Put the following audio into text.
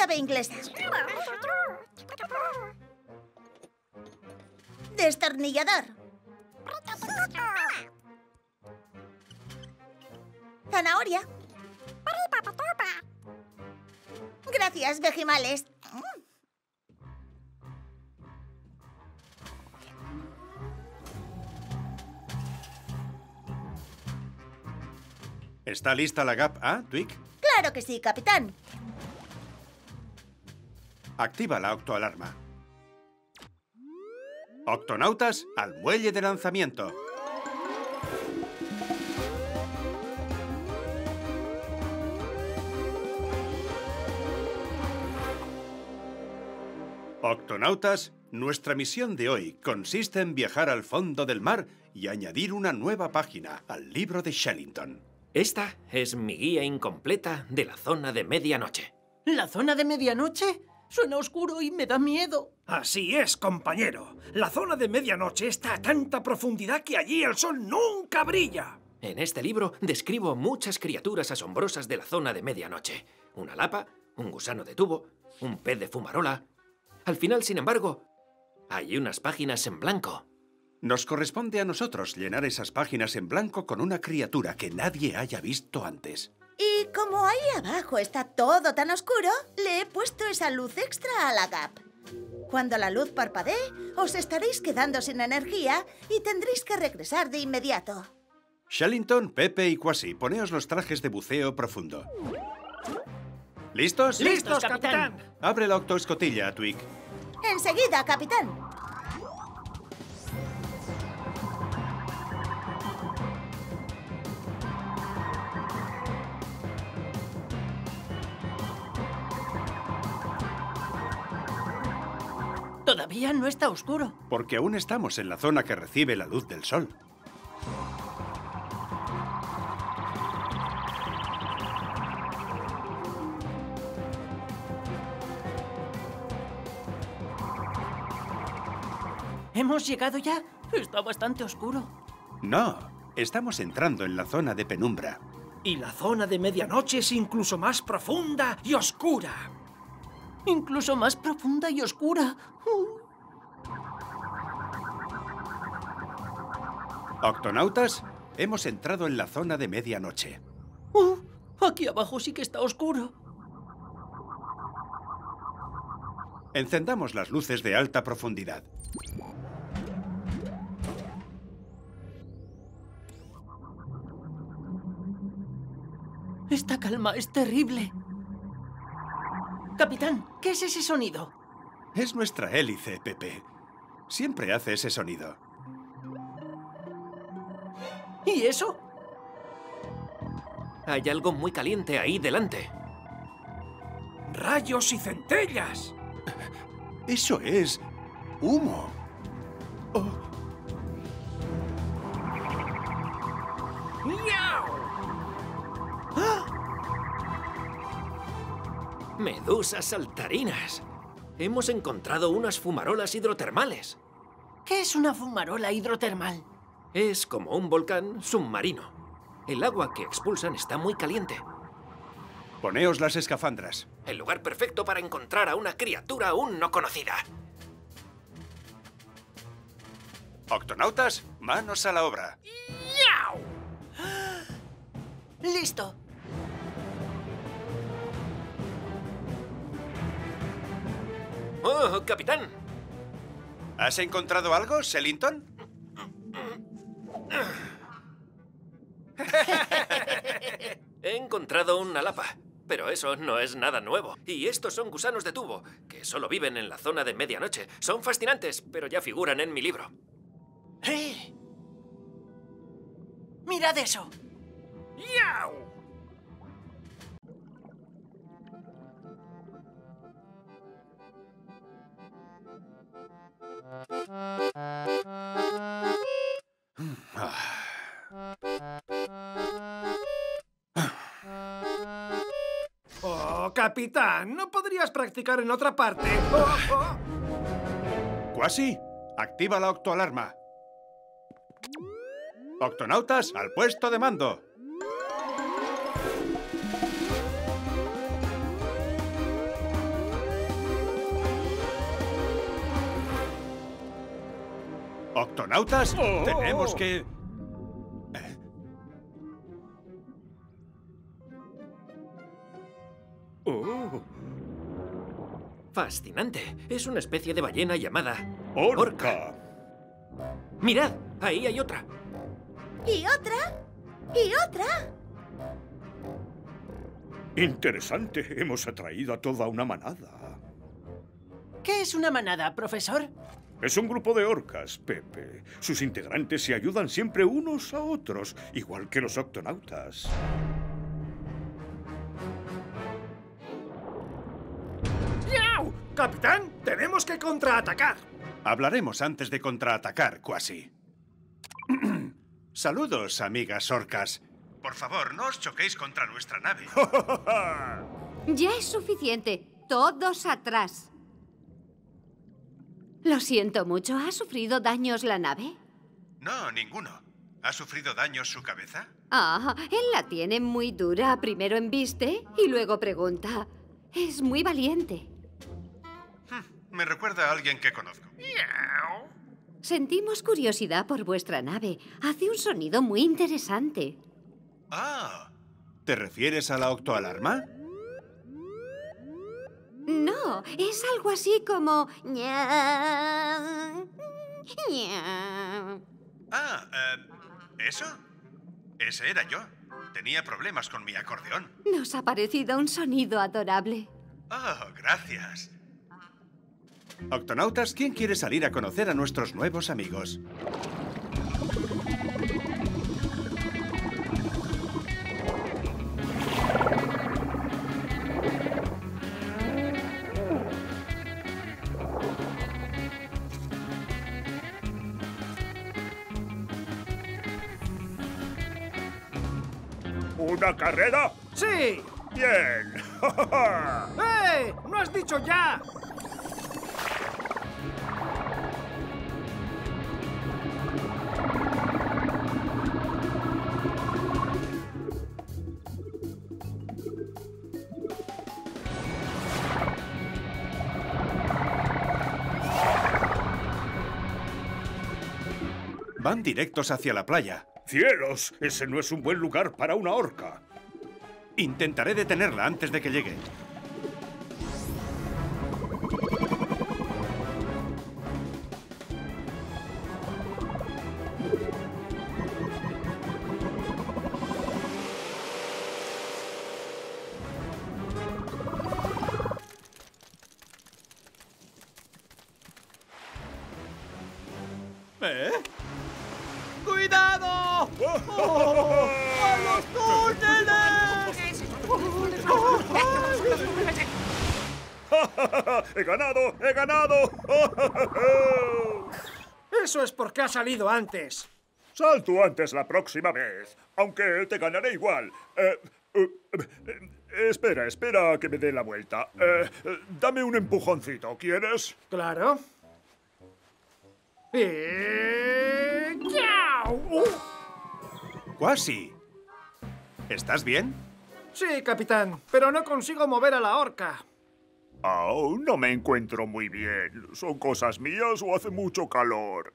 Llave inglesa. Destornillador. Zanahoria. Gracias, vejimales. ¿Está lista la GAP A, Twig? Claro que sí, capitán. Activa la octoalarma. Octonautas al muelle de lanzamiento. Octonautas, nuestra misión de hoy consiste en viajar al fondo del mar y añadir una nueva página al libro de Shellington. Esta es mi guía incompleta de la zona de medianoche. ¿La zona de medianoche? Suena oscuro y me da miedo. Así es, compañero. La zona de medianoche está a tanta profundidad que allí el sol nunca brilla. En este libro describo muchas criaturas asombrosas de la zona de medianoche. Una lapa, un gusano de tubo, un pez de fumarola. Al final, sin embargo, hay unas páginas en blanco. Nos corresponde a nosotros llenar esas páginas en blanco con una criatura que nadie haya visto antes. Y como ahí abajo está todo tan oscuro, le he puesto esa luz extra a la GAP. Cuando la luz parpadee, os estaréis quedando sin energía y tendréis que regresar de inmediato. Shellington, Pepe y Quasi, poneos los trajes de buceo profundo. ¿Listos? ¡Listos, capitán! Abre la octoescotilla, Twig. Enseguida, capitán. Todavía no está oscuro. Porque aún estamos en la zona que recibe la luz del sol. ¿Hemos llegado ya? Está bastante oscuro. No, estamos entrando en la zona de penumbra. Y la zona de medianoche es incluso más profunda y oscura. Incluso más profunda y oscura. Octonautas, hemos entrado en la zona de medianoche. uh, aquí abajo sí que está oscuro. Encendamos las luces de alta profundidad. Esta calma es terrible. Capitán, ¿qué es ese sonido? Es nuestra hélice, Pepe. Siempre hace ese sonido. ¿Y eso? Hay algo muy caliente ahí delante. ¡Rayos y centellas! Eso es humo. Oh, ¡Miau! Medusas saltarinas. Hemos encontrado unas fumarolas hidrotermales. ¿Qué es una fumarola hidrotermal? Es como un volcán submarino. El agua que expulsan está muy caliente. poneos las escafandras. El lugar perfecto para encontrar a una criatura aún no conocida. Octonautas, manos a la obra. Listo. ¡Oh, capitán! ¿Has encontrado algo, Sellington? He encontrado una lapa. Pero eso no es nada nuevo. Y estos son gusanos de tubo, que solo viven en la zona de medianoche. Son fascinantes, pero ya figuran en mi libro. ¡Eh! Mirad eso. ¡Miau! capitán, ¿no podrías practicar en otra parte? Oh, activa la octoalarma. Octonautas, al puesto de mando. Octonautas, oh. tenemos que... Oh, Fascinante. Es una especie de ballena llamada... orca. Mirad, ahí hay otra. ¿Y otra? ¿Y otra? Interesante. Hemos atraído a toda una manada. ¿Qué es una manada, profesor? Es un grupo de orcas, Pepe. Sus integrantes se ayudan siempre unos a otros, igual que los octonautas. Capitán, tenemos que contraatacar. Hablaremos antes de contraatacar, Quasi. Saludos, amigas orcas. Por favor, no os choquéis contra nuestra nave. Ya es suficiente. Todos atrás. Lo siento mucho. ¿Ha sufrido daños la nave? No, ninguno. ¿Ha sufrido daños su cabeza? Ah, él la tiene muy dura. Primero embiste y luego pregunta. Es muy valiente. Me recuerda a alguien que conozco. Sentimos curiosidad por vuestra nave. Hace un sonido muy interesante. Ah, ¿te refieres a la octoalarma? No, es algo así como... Ah, eh, ¿eso? Ese era yo. Tenía problemas con mi acordeón. Nos ha parecido un sonido adorable. Oh, gracias. Octonautas, ¿quién quiere salir a conocer a nuestros nuevos amigos? ¿Una carrera? ¡Sí! Bien. ¡Eh! ¡No has dicho ya! Van directos hacia la playa. ¡Cielos! Ese no es un buen lugar para una orca. Intentaré detenerla antes de que llegue. ¿Eh? ¡Cuidado! ¡Oh! ¡A los túneles! ¡He ganado! ¡He ganado! Eso es porque ha salido antes. Sal tú antes la próxima vez, aunque te ganaré igual. Eh, eh, eh, espera, espera a que me dé la vuelta. Eh, eh, dame un empujoncito, ¿quieres? Claro. Y... Quasi. ¿Estás bien? Sí, capitán, pero no consigo mover a la orca. Aún no me encuentro muy bien. ¿Son cosas mías o hace mucho calor?